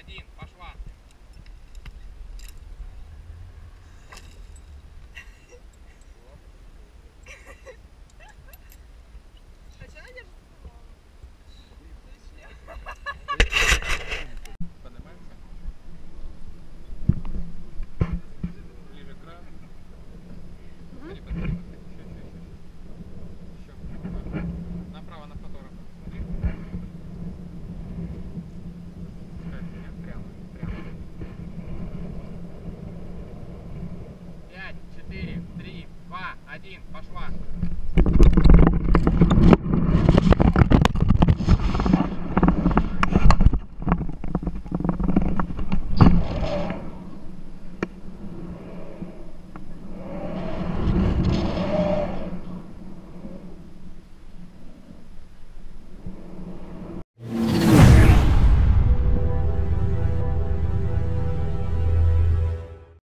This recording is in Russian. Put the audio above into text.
Один. Два, один, пошла.